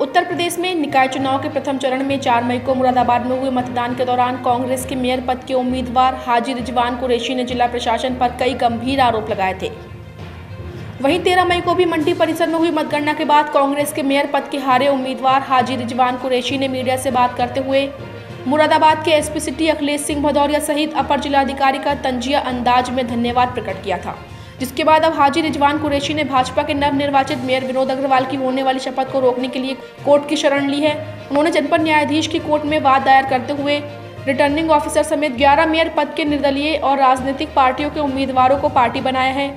उत्तर प्रदेश में निकाय चुनाव के प्रथम चरण में 4 मई को मुरादाबाद में हुए मतदान के दौरान कांग्रेस के मेयर पद के उम्मीदवार हाजी रिजवान कुरैशी ने जिला प्रशासन पर कई गंभीर आरोप लगाए थे। वहीं 13 मई को भी मंडी परिसर में हुई मतगणना के बाद कांग्रेस के मेयर पद के हारे उम्मीदवार हाजी रिजवान कुरैशी ने मीडिया से बात करते हुए मुरादाबाद के एसपी सिटी अखिलेश सिंह भदौरिया सहित अपर जिलाधिकारी का तंजिया अंदाज में धन्यवाद प्रकट किया था। जिसके बाद अब हाजी रिजवान कुरैशी ने भाजपा के नवनिर्वाचित मेयर विनोद अग्रवाल की होने वाली शपथ को रोकने के लिए कोर्ट की शरण ली है। उन्होंने जनपद न्यायाधीश की कोर्ट में वाद दायर करते हुए रिटर्निंग ऑफिसर समेत 11 मेयर पद के निर्दलीय और राजनीतिक पार्टियों के उम्मीदवारों को पार्टी बनाया है।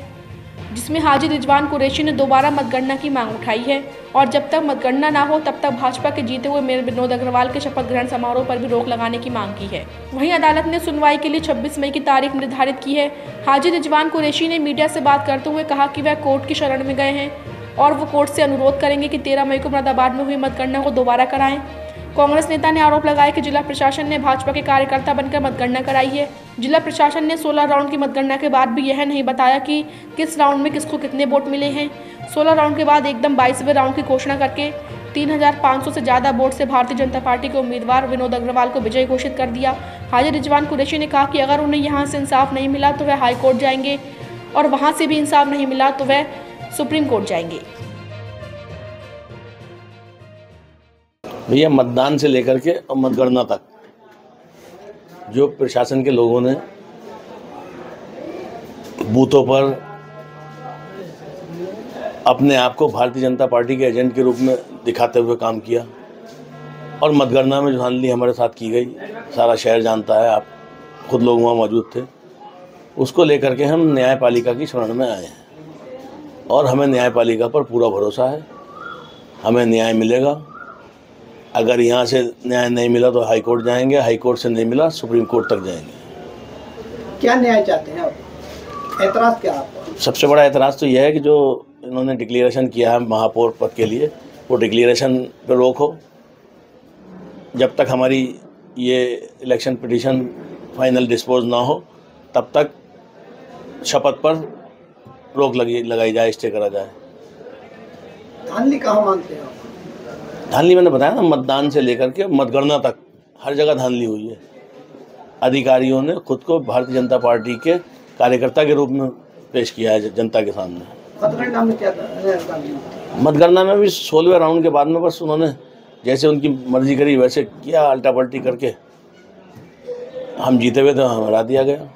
जिसमें हाजी रिजवान कुरैशी ने दोबारा मतगणना की मांग उठाई है और जब तक मतगणना ना हो, तब तक भाजपा के जीते हुए मेयर विनोद अग्रवाल के शपथ ग्रहण समारोह पर भी रोक लगाने की मांग की है। वहीं अदालत ने सुनवाई के लिए 26 मई की तारीख निर्धारित की है। हाजी रिजवान कुरैशी ने मीडिया से बात करते हुए कहा कि वह कोर्ट की शरण में गए हैं और वो कोर्ट से अनुरोध करेंगे कि तेरह मई को मुरादाबाद में हुई मतगणना को दोबारा कराएँ। कांग्रेस नेता ने आरोप लगाया कि जिला प्रशासन ने भाजपा के कार्यकर्ता बनकर मतगणना कराई है। जिला प्रशासन ने 16 राउंड की मतगणना के बाद भी यह नहीं बताया कि किस राउंड में किसको कितने वोट मिले हैं। 16 राउंड के बाद एकदम बाईसवें राउंड की घोषणा करके 3,500 से ज़्यादा वोट से भारतीय जनता पार्टी के उम्मीदवार विनोद अग्रवाल को विजयी घोषित कर दिया। हाजिर रिजवान कुरैशी ने कहा कि अगर उन्हें यहाँ से इंसाफ नहीं मिला तो वह हाईकोर्ट जाएँगे और वहाँ से भी इंसाफ नहीं मिला तो वह सुप्रीम कोर्ट जाएँगे। भैया, मतदान से लेकर के और मतगणना तक, जो प्रशासन के लोगों ने बूथों पर अपने आप को भारतीय जनता पार्टी के एजेंट के रूप में दिखाते हुए काम किया और मतगणना में जो धांधली हमारे साथ की गई, सारा शहर जानता है, आप खुद लोग वहाँ मौजूद थे, उसको लेकर के हम न्यायपालिका की शरण में आए हैं। और हमें न्यायपालिका पर पूरा भरोसा है, हमें न्याय मिलेगा। अगर यहाँ से न्याय नहीं मिला तो हाई कोर्ट जाएँगे हाई कोर्ट से नहीं मिला सुप्रीम कोर्ट तक जाएँगे। क्या न्याय चाहते हैं आप? ऐतराज क्या आपका सबसे बड़ा एतराज़ तो यह है कि जो इन्होंने डिक्लेरेशन किया है महापौर पद के लिए वो डिक्लेरेशन पे रोक। हो जब तक हमारी ये इलेक्शन पिटीशन फाइनल डिस्पोज ना हो तब तक शपथ पर रोक लगी लगाई जाए स्टे करा जाए। कहाँ मानते हैं धांधली मैंने बताया ना मतदान से लेकर के मतगणना तक। हर जगह धांधली हुई है। अधिकारियों ने खुद को भारतीय जनता पार्टी के कार्यकर्ता के रूप में पेश किया है जनता के सामने। मतगणना में क्या धांधली होती? मतगणना में भी सोलहवें राउंड के बाद में बस उन्होंने जैसे उनकी मर्ज़ी करी वैसे किया अल्टा पल्टी करके। हम जीते हुए तो हरा दिया गया।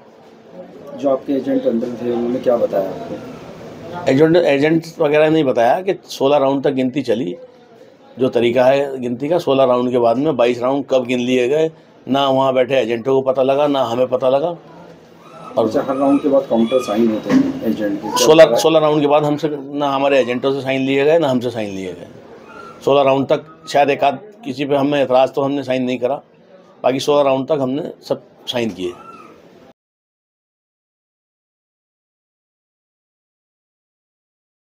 जो आपके एजेंट अंदर थे उन्होंने क्या बताया? आपको एजेंट एजेंट वगैरह नहीं बताया कि 16 राउंड तक गिनती चली। जो तरीका है गिनती का 16 राउंड के बाद में 22 राउंड कब गिन लिए गए ना वहाँ बैठे एजेंटों को पता लगा ना हमें पता लगा। और अच्छा हर राउंड के बाद काउंटर साइन होते हैं एजेंट के। सोलह सोलह राउंड के बाद हमसे ना हमारे एजेंटों से साइन लिए गए ना हमसे साइन लिए गए। सोलह राउंड तक शायद एक आध किसी पे हमें एतराज़ तो हमने साइन नहीं करा बाकी सोलह राउंड तक हमने सब साइन किए।